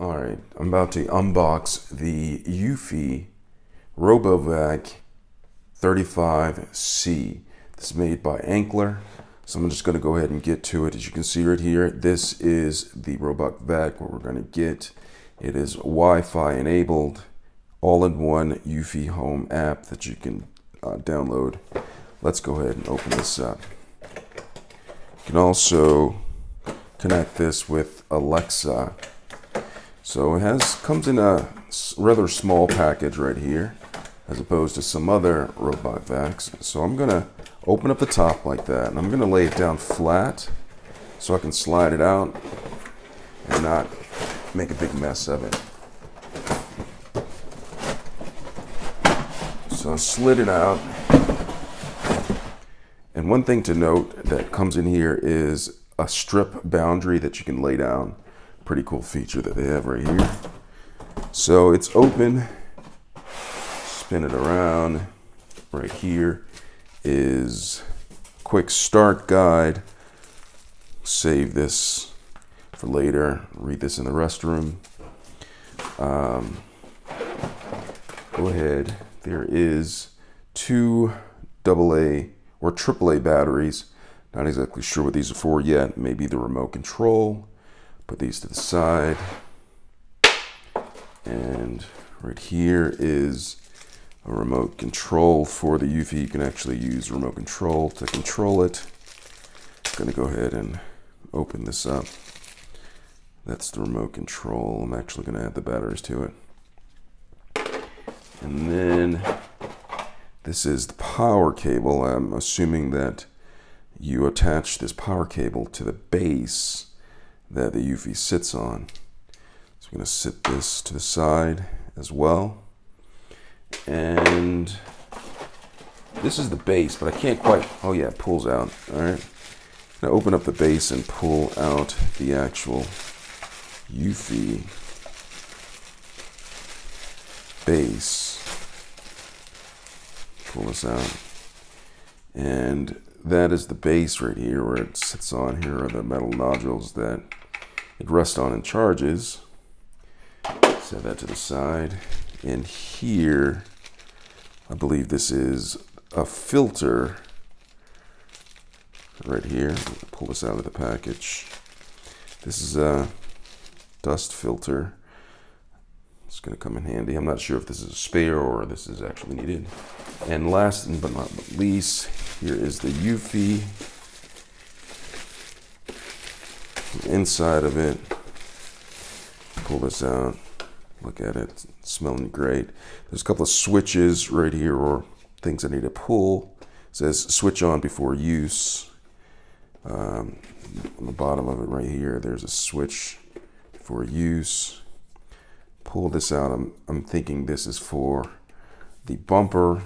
All right, I'm about to unbox the Eufy RoboVac 35C. This is made by Ankylar. So I'm just going to go ahead and get to it. As you can see right here, this is the Robot Vac, what we're going to get. It is Wi-Fi enabled, all-in-one Eufy Home app that you can uh, download. Let's go ahead and open this up. You can also connect this with Alexa so it has comes in a rather small package right here, as opposed to some other robot vacs. So I'm gonna open up the top like that, and I'm gonna lay it down flat so I can slide it out and not make a big mess of it. So I slid it out. And one thing to note that comes in here is a strip boundary that you can lay down pretty cool feature that they have right here. So it's open, spin it around. Right here is quick start guide. Save this for later, read this in the restroom. Um, go ahead, there is two AA or AAA batteries. Not exactly sure what these are for yet. Maybe the remote control Put these to the side. And right here is a remote control for the Eufy. You can actually use remote control to control it. I'm gonna go ahead and open this up. That's the remote control. I'm actually gonna add the batteries to it. And then this is the power cable. I'm assuming that you attach this power cable to the base that the Eufy sits on. So I'm going to sit this to the side as well. And this is the base, but I can't quite, oh yeah, it pulls out. All right. Now open up the base and pull out the actual Eufy base. Pull this out. And that is the base right here where it sits on. Here are the metal nodules that it rests on and charges. Set that to the side. And here, I believe this is a filter right here. Pull this out of the package. This is a dust filter. It's going to come in handy. I'm not sure if this is a spare or this is actually needed. And last but not least, here is the Eufy inside of it. Pull this out. Look at it. It's smelling great. There's a couple of switches right here or things I need to pull. It says switch on before use. Um, on the bottom of it right here, there's a switch for use. Pull this out. I'm, I'm thinking this is for the bumper.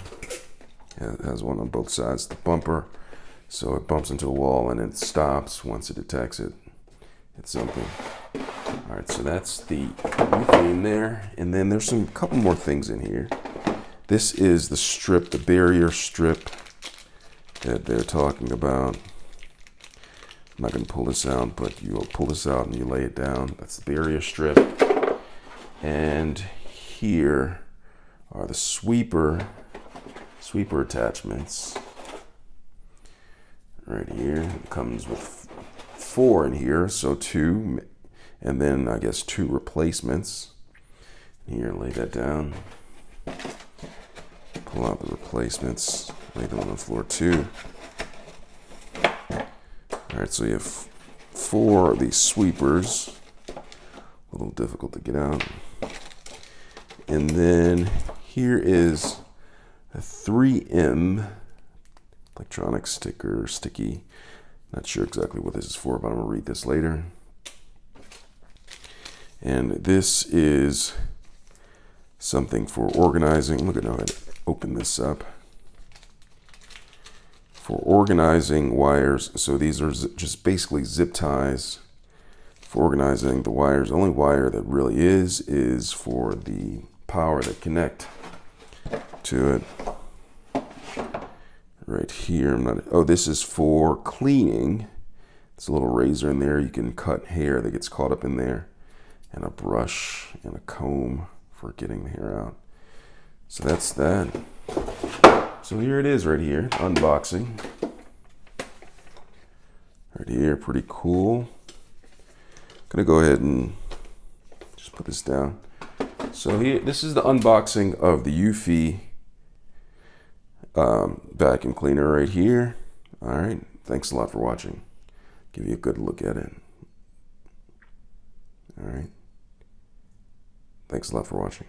It has one on both sides. The bumper. So it bumps into a wall and it stops once it detects it it's something. All right, so that's the theme there. And then there's some couple more things in here. This is the strip, the barrier strip that they're talking about. I'm not going to pull this out, but you'll pull this out and you lay it down. That's the barrier strip. And here are the sweeper sweeper attachments. Right here, it comes with four in here, so two, and then I guess two replacements. Here, lay that down. Pull out the replacements, lay them on the floor too. All right, so you have four of these sweepers. A little difficult to get out. And then here is a 3M electronic sticker, sticky not sure exactly what this is for, but I'm to read this later. And this is something for organizing. Look at how I open this up. For organizing wires. So these are just basically zip ties for organizing the wires. The only wire that really is, is for the power that connect to it right here. I'm not, oh, this is for cleaning. It's a little razor in there. You can cut hair that gets caught up in there. and a brush and a comb for getting the hair out. So that's that. So here it is right here, unboxing. Right here, pretty cool. Gonna go ahead and just put this down. So here, this is the unboxing of the Eufy um, vacuum cleaner right here. All right, thanks a lot for watching. Give you a good look at it. All right. Thanks a lot for watching.